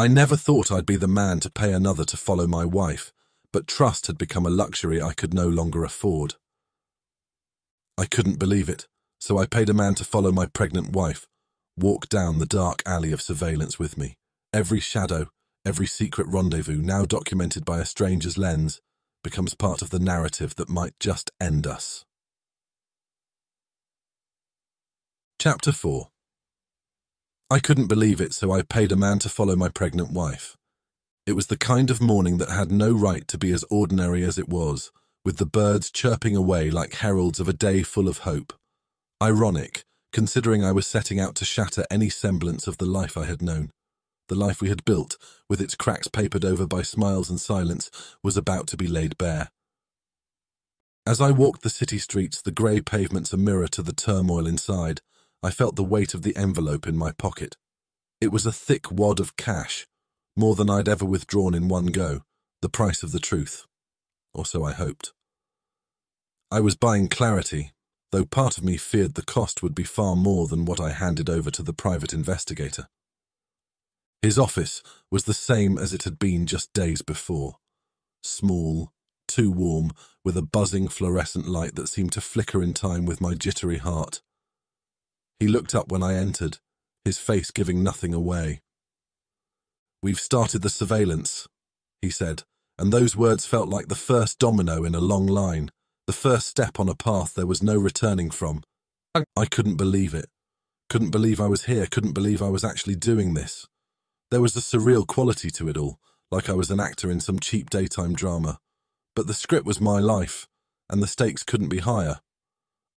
I never thought I'd be the man to pay another to follow my wife, but trust had become a luxury I could no longer afford. I couldn't believe it, so I paid a man to follow my pregnant wife, walk down the dark alley of surveillance with me. Every shadow, every secret rendezvous, now documented by a stranger's lens, becomes part of the narrative that might just end us. Chapter 4 I couldn't believe it, so I paid a man to follow my pregnant wife. It was the kind of morning that had no right to be as ordinary as it was, with the birds chirping away like heralds of a day full of hope. Ironic, considering I was setting out to shatter any semblance of the life I had known. The life we had built, with its cracks papered over by smiles and silence, was about to be laid bare. As I walked the city streets, the grey pavements a mirror to the turmoil inside, I felt the weight of the envelope in my pocket. It was a thick wad of cash, more than I'd ever withdrawn in one go, the price of the truth. Or so I hoped. I was buying clarity, though part of me feared the cost would be far more than what I handed over to the private investigator. His office was the same as it had been just days before. Small, too warm, with a buzzing fluorescent light that seemed to flicker in time with my jittery heart. He looked up when I entered, his face giving nothing away. We've started the surveillance, he said, and those words felt like the first domino in a long line, the first step on a path there was no returning from. I couldn't believe it. Couldn't believe I was here, couldn't believe I was actually doing this. There was a surreal quality to it all, like I was an actor in some cheap daytime drama. But the script was my life, and the stakes couldn't be higher.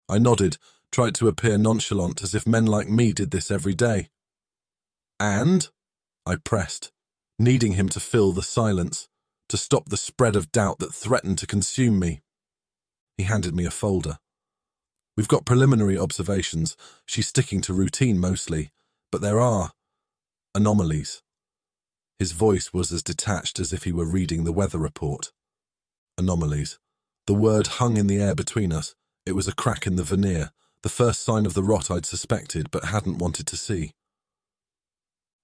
I nodded, tried to appear nonchalant as if men like me did this every day. And? I pressed, needing him to fill the silence, to stop the spread of doubt that threatened to consume me. He handed me a folder. We've got preliminary observations. She's sticking to routine mostly, but there are anomalies. His voice was as detached as if he were reading the weather report. Anomalies. The word hung in the air between us. It was a crack in the veneer, the first sign of the rot I'd suspected but hadn't wanted to see.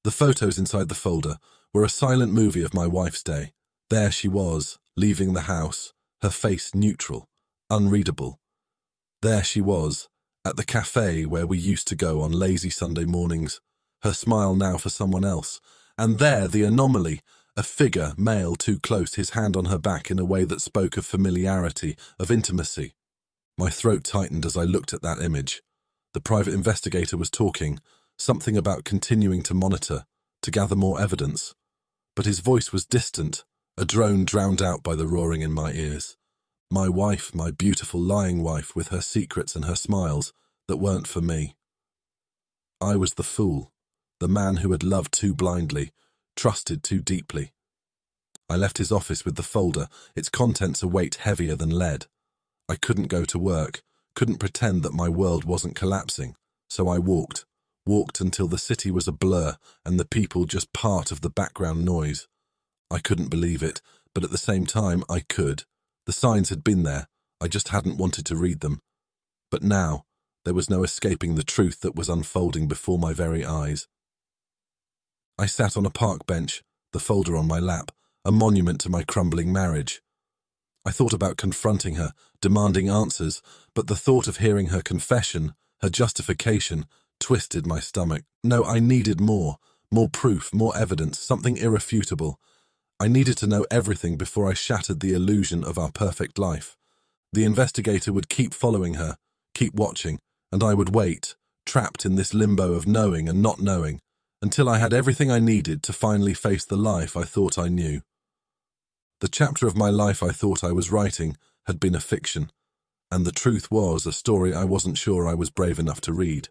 The photos inside the folder were a silent movie of my wife's day. There she was, leaving the house, her face neutral, unreadable. There she was, at the cafe where we used to go on lazy Sunday mornings, her smile now for someone else. And there the anomaly, a figure, male too close, his hand on her back in a way that spoke of familiarity, of intimacy. My throat tightened as I looked at that image. The private investigator was talking, something about continuing to monitor, to gather more evidence. But his voice was distant, a drone drowned out by the roaring in my ears. My wife, my beautiful lying wife with her secrets and her smiles that weren't for me. I was the fool, the man who had loved too blindly, trusted too deeply. I left his office with the folder, its contents a weight heavier than lead. I couldn't go to work, couldn't pretend that my world wasn't collapsing, so I walked, walked until the city was a blur and the people just part of the background noise. I couldn't believe it, but at the same time I could. The signs had been there, I just hadn't wanted to read them. But now, there was no escaping the truth that was unfolding before my very eyes. I sat on a park bench, the folder on my lap, a monument to my crumbling marriage. I thought about confronting her, demanding answers, but the thought of hearing her confession, her justification, twisted my stomach. No, I needed more, more proof, more evidence, something irrefutable. I needed to know everything before I shattered the illusion of our perfect life. The investigator would keep following her, keep watching, and I would wait, trapped in this limbo of knowing and not knowing, until I had everything I needed to finally face the life I thought I knew. The chapter of my life I thought I was writing had been a fiction, and the truth was a story I wasn't sure I was brave enough to read.